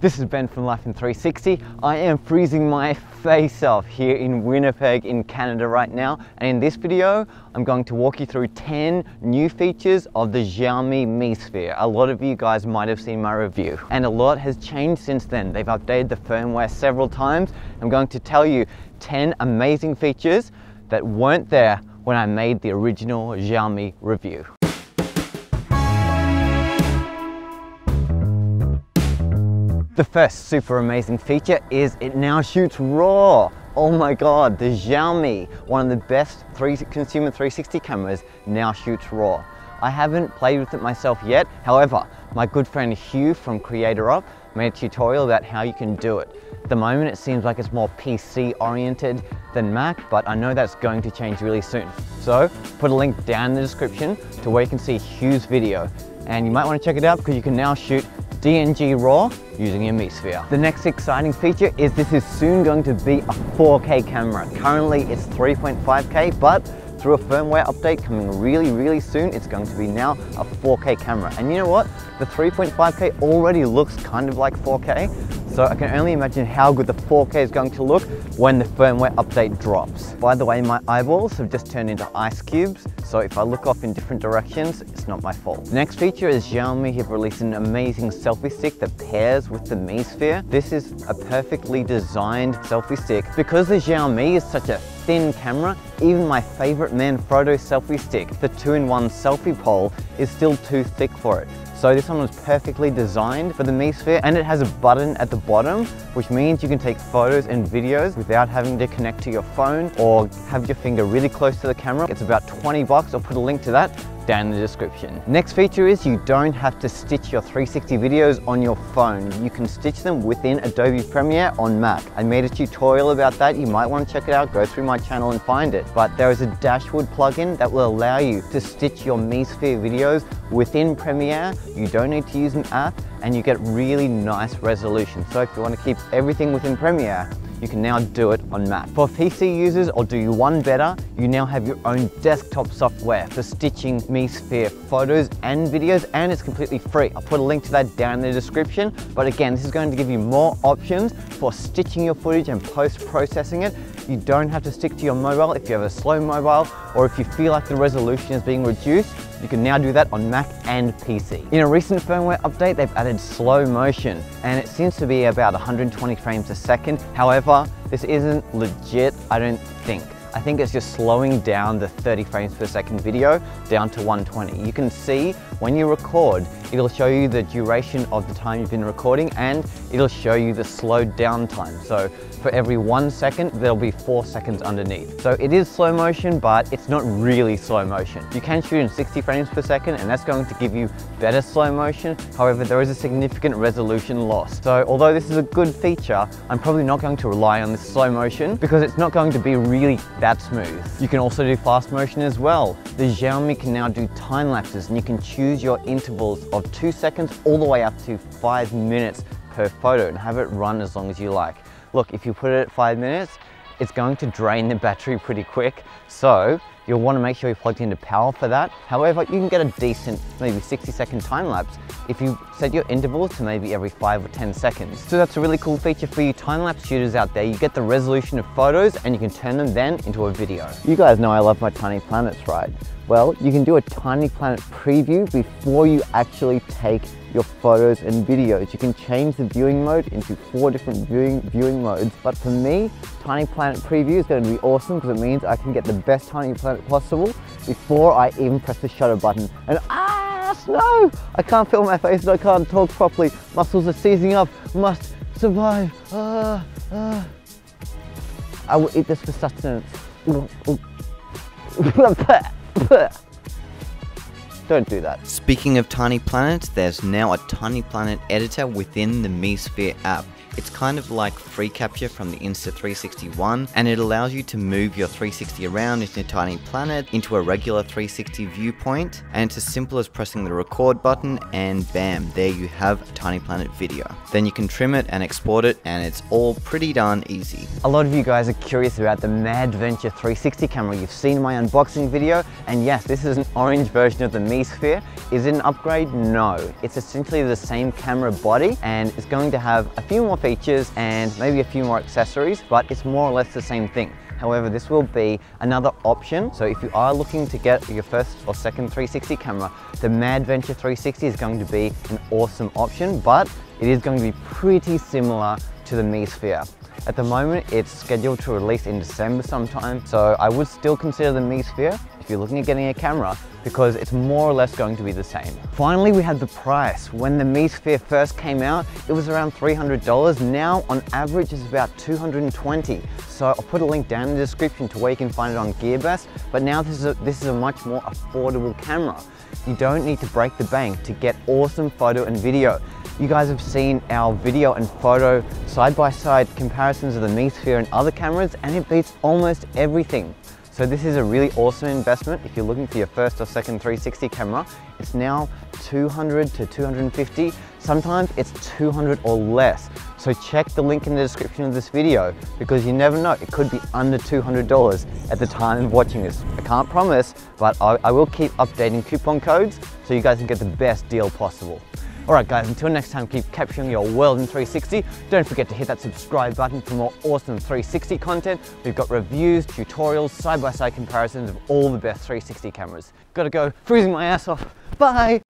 This is Ben from Life in 360. I am freezing my face off here in Winnipeg in Canada right now. And in this video, I'm going to walk you through 10 new features of the Xiaomi Mi Sphere. A lot of you guys might have seen my review. And a lot has changed since then. They've updated the firmware several times. I'm going to tell you 10 amazing features that weren't there when I made the original Xiaomi review. The first super amazing feature is it now shoots RAW. Oh my God, the Xiaomi, one of the best three, consumer 360 cameras, now shoots RAW. I haven't played with it myself yet. However, my good friend Hugh from Creator Up made a tutorial about how you can do it. At the moment, it seems like it's more PC oriented than Mac, but I know that's going to change really soon. So put a link down in the description to where you can see Hugh's video. And you might want to check it out because you can now shoot DNG RAW using your. The next exciting feature is this is soon going to be a 4K camera. Currently it's 3.5K, but through a firmware update coming really, really soon, it's going to be now a 4K camera. And you know what? The 3.5K already looks kind of like 4K, so I can only imagine how good the 4K is going to look when the firmware update drops. By the way, my eyeballs have just turned into ice cubes, so if I look off in different directions, it's not my fault. The next feature is Xiaomi have released an amazing selfie stick that pairs with the Mi Sphere. This is a perfectly designed selfie stick. Because the Xiaomi is such a thin camera, even my favorite Manfrotto selfie stick, the two-in-one selfie pole, is still too thick for it. So this one was perfectly designed for the Mi Sphere and it has a button at the bottom which means you can take photos and videos without having to connect to your phone or have your finger really close to the camera. It's about 20 bucks, I'll put a link to that down in the description. Next feature is you don't have to stitch your 360 videos on your phone. You can stitch them within Adobe Premiere on Mac. I made a tutorial about that. You might want to check it out. Go through my channel and find it. But there is a Dashwood plugin that will allow you to stitch your Mi Sphere videos within Premiere. You don't need to use an app and you get really nice resolution. So if you want to keep everything within Premiere, you can now do it on Mac. For PC users, or do you one better, you now have your own desktop software for stitching Mi Sphere photos and videos, and it's completely free. I'll put a link to that down in the description. But again, this is going to give you more options for stitching your footage and post-processing it. You don't have to stick to your mobile if you have a slow mobile, or if you feel like the resolution is being reduced, you can now do that on Mac and PC. In a recent firmware update, they've added slow motion and it seems to be about 120 frames a second. However, this isn't legit, I don't think. I think it's just slowing down the 30 frames per second video down to 120. You can see when you record, it'll show you the duration of the time you've been recording and it'll show you the slowed down time. So for every one second, there'll be four seconds underneath. So it is slow motion, but it's not really slow motion. You can shoot in 60 frames per second and that's going to give you better slow motion. However, there is a significant resolution loss. So although this is a good feature, I'm probably not going to rely on this slow motion because it's not going to be really that smooth. You can also do fast motion as well. The Xiaomi can now do time lapses and you can choose your intervals of two seconds all the way up to five minutes per photo and have it run as long as you like. Look, if you put it at five minutes, it's going to drain the battery pretty quick. So you'll want to make sure you're plugged into power for that. However, you can get a decent, maybe 60 second time lapse if you set your intervals to maybe every five or 10 seconds. So that's a really cool feature for you time lapse shooters out there. You get the resolution of photos and you can turn them then into a video. You guys know I love my tiny planets, right? Well, you can do a tiny planet preview before you actually take your photos and videos. You can change the viewing mode into four different viewing, viewing modes. But for me, Tiny Planet Preview is going to be awesome because it means I can get the best Tiny Planet possible before I even press the shutter button. And ah, snow! I can't feel my face and I can't talk properly. Muscles are seizing up, must survive. Ah, ah. I will eat this for sustenance. Don't do that. Speaking of Tiny Planet, there's now a Tiny Planet editor within the Mi Sphere app. It's kind of like free capture from the Insta360 ONE, and it allows you to move your 360 around into Tiny Planet into a regular 360 viewpoint, and it's as simple as pressing the record button and bam, there you have a Tiny Planet video. Then you can trim it and export it, and it's all pretty darn easy. A lot of you guys are curious about the Madventure 360 camera. You've seen my unboxing video, and yes, this is an orange version of the Mi Sphere. Is it an upgrade? No. It's essentially the same camera body and it's going to have a few more features and maybe a few more accessories, but it's more or less the same thing. However, this will be another option. So if you are looking to get your first or second 360 camera, the Madventure 360 is going to be an awesome option, but it is going to be pretty similar to the Mi Sphere. At the moment, it's scheduled to release in December sometime, so I would still consider the Mi Sphere you're looking at getting a camera because it's more or less going to be the same. Finally, we had the price. When the Mi Sphere first came out, it was around $300. Now, on average, it's about 220. So I'll put a link down in the description to where you can find it on GearBest, but now this is a, this is a much more affordable camera. You don't need to break the bank to get awesome photo and video. You guys have seen our video and photo side-by-side -side comparisons of the Mi Sphere and other cameras and it beats almost everything. So this is a really awesome investment if you're looking for your first or second 360 camera. It's now 200 to 250. Sometimes it's 200 or less. So check the link in the description of this video because you never know, it could be under $200 at the time of watching this. I can't promise, but I, I will keep updating coupon codes so you guys can get the best deal possible. Alright guys, until next time, keep capturing your world in 360. Don't forget to hit that subscribe button for more awesome 360 content. We've got reviews, tutorials, side-by-side -side comparisons of all the best 360 cameras. Gotta go, freezing my ass off. Bye!